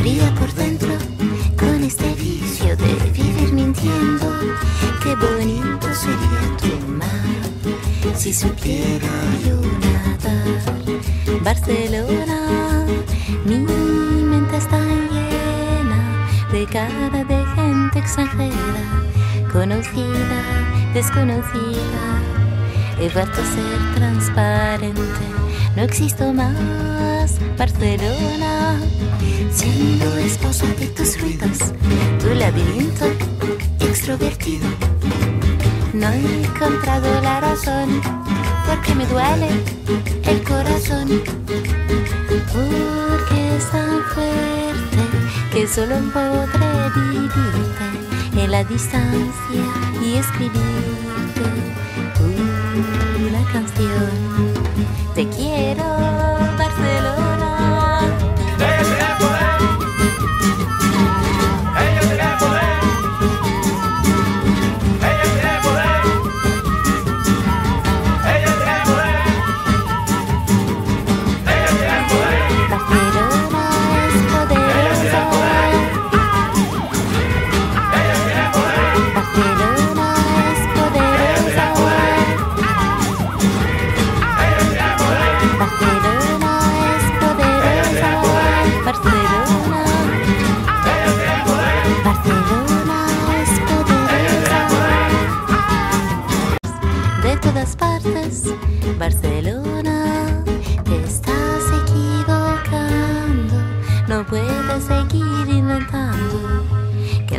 fría por dentro con este vicio de vivir mintiendo. Qué bonito sería tu mar si supiera yo nadar. Barcelona, mi mente está llena de cara de gente extranjera, conocida, desconocida. He vuelto a ser transparente, no existo más. Barcelona, siendo esposa de tus ruidos, tu laberinto extrovertido. No he encontrado la razón, porque me duele el corazón, porque es tan fuerte que solo podré vivirte en la distancia y escribirte una canción.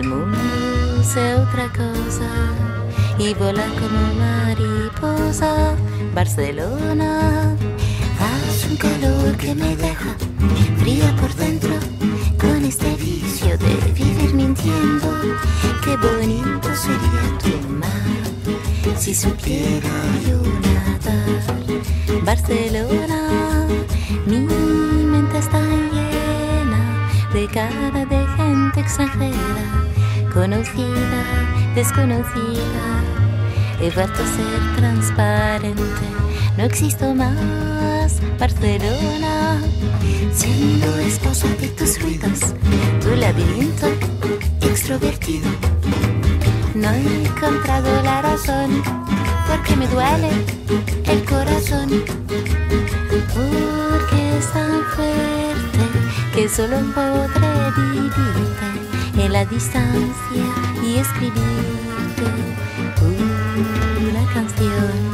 El mundo sea otra cosa y volar como mariposa. Barcelona, haz un calor que me deja fría por dentro con este vicio de vivir mintiendo. Qué bonito sería tu mar si supiera yo nadar. Barcelona, mi mente está llena de cara de gente extranjera, conocida, desconocida. He vuelto a ser transparente, no existo más. Barcelona, siendo esposa de tus ruidos, tu laberinto extrovertido. No he encontrado la razón, porque me duele el corazón, porque es tan fuerte que solo podré vivirte en la distancia y escribirte una canción.